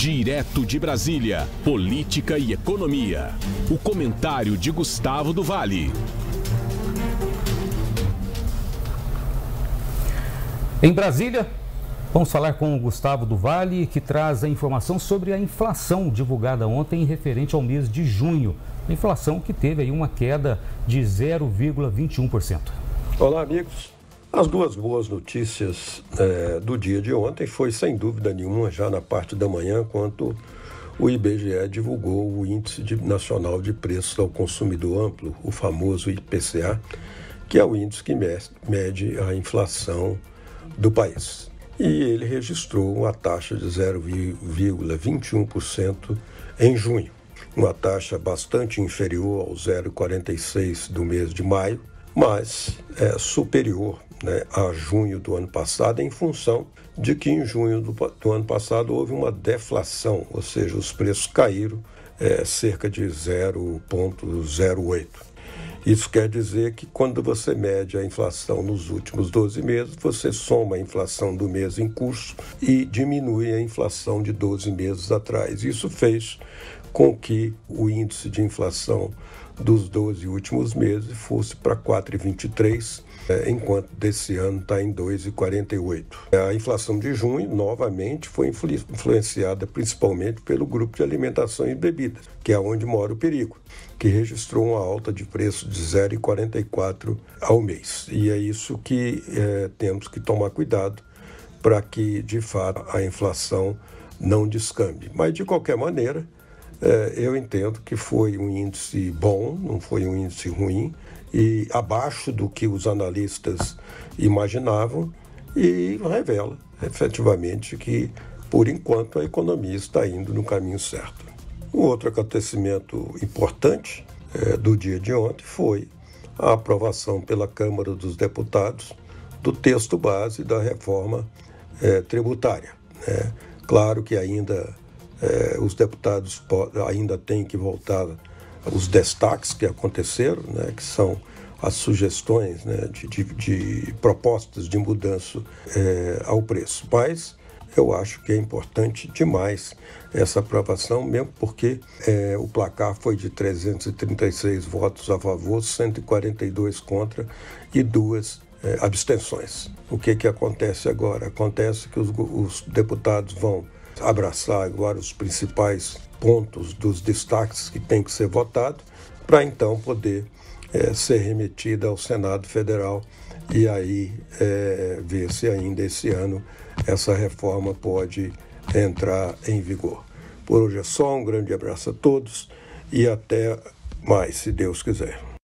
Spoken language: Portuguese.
Direto de Brasília, política e economia. O comentário de Gustavo do Vale. Em Brasília, vamos falar com o Gustavo do Vale, que traz a informação sobre a inflação divulgada ontem referente ao mês de junho. A inflação que teve aí uma queda de 0,21%. Olá, amigos. As duas boas notícias é, do dia de ontem foi, sem dúvida nenhuma, já na parte da manhã, quanto o IBGE divulgou o Índice Nacional de Preços ao Consumidor Amplo, o famoso IPCA, que é o índice que mede a inflação do país. E ele registrou uma taxa de 0,21% em junho, uma taxa bastante inferior ao 0,46% do mês de maio, mas é superior né, a junho do ano passado, em função de que em junho do, do ano passado houve uma deflação, ou seja, os preços caíram é, cerca de 0,08. Isso quer dizer que quando você mede a inflação nos últimos 12 meses, você soma a inflação do mês em curso e diminui a inflação de 12 meses atrás. Isso fez com que o índice de inflação dos 12 últimos meses fosse para 4,23, é, enquanto desse ano está em 2,48. A inflação de junho, novamente, foi influenciada principalmente pelo grupo de alimentação e bebidas, que é onde mora o perigo, que registrou uma alta de preço de 0,44 ao mês. E é isso que é, temos que tomar cuidado para que, de fato, a inflação não descambe. Mas, de qualquer maneira, eu entendo que foi um índice bom, não foi um índice ruim, e abaixo do que os analistas imaginavam, e revela efetivamente que, por enquanto, a economia está indo no caminho certo. Um outro acontecimento importante é, do dia de ontem foi a aprovação pela Câmara dos Deputados do texto base da reforma é, tributária. Né? Claro que ainda é, os deputados ainda têm que voltar os destaques que aconteceram, né, que são as sugestões né, de, de, de, propostas de mudança é, ao preço. Mas eu acho que é importante demais essa aprovação, mesmo porque é, o placar foi de 336 votos a favor, 142 contra e duas é, abstenções. O que, que acontece agora? Acontece que os, os deputados vão abraçar agora os principais pontos dos destaques que tem que ser votado, para então poder é, ser remetida ao Senado Federal e aí é, ver se ainda esse ano essa reforma pode entrar em vigor. Por hoje é só, um grande abraço a todos e até mais, se Deus quiser.